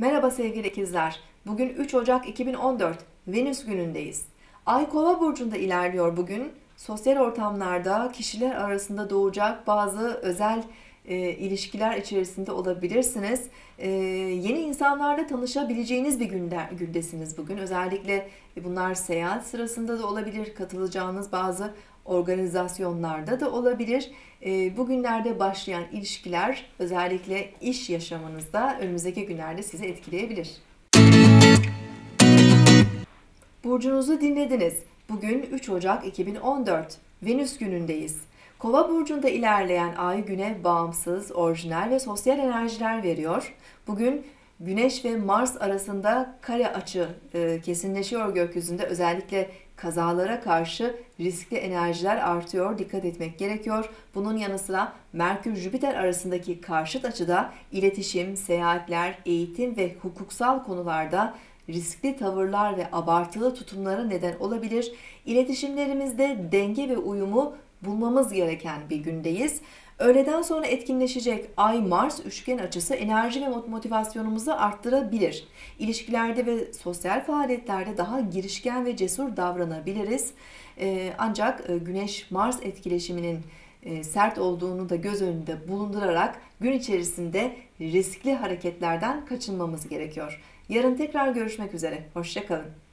Merhaba sevgili ikizler. Bugün 3 Ocak 2014 Venüs günündeyiz. Ay Kova burcunda ilerliyor bugün. Sosyal ortamlarda kişiler arasında doğacak bazı özel e, ilişkiler içerisinde olabilirsiniz. E, yeni insanlarla tanışabileceğiniz bir günde, gündesiniz bugün. Özellikle bunlar seyahat sırasında da olabilir, katılacağınız bazı organizasyonlarda da olabilir. E, bugünlerde başlayan ilişkiler özellikle iş yaşamınızda önümüzdeki günlerde sizi etkileyebilir. Burcunuzu dinlediniz. Bugün 3 Ocak 2014. Venüs günündeyiz. Kova burcunda ilerleyen ay güne bağımsız, orijinal ve sosyal enerjiler veriyor. Bugün Güneş ve Mars arasında kare açı e, kesinleşiyor gökyüzünde. Özellikle kazalara karşı riskli enerjiler artıyor. Dikkat etmek gerekiyor. Bunun yanı sıra Merkür-Jüpiter arasındaki karşıt açıda iletişim, seyahatler, eğitim ve hukuksal konularda riskli tavırlar ve abartılı tutumlara neden olabilir. İletişimlerimizde denge ve uyumu bulmamız gereken bir gündeyiz. Öğleden sonra etkinleşecek Ay-Mars üçgen açısı enerji ve motivasyonumuzu arttırabilir. İlişkilerde ve sosyal faaliyetlerde daha girişken ve cesur davranabiliriz. Ee, ancak e, Güneş-Mars etkileşiminin e, sert olduğunu da göz önünde bulundurarak gün içerisinde riskli hareketlerden kaçınmamız gerekiyor. Yarın tekrar görüşmek üzere. Hoşçakalın.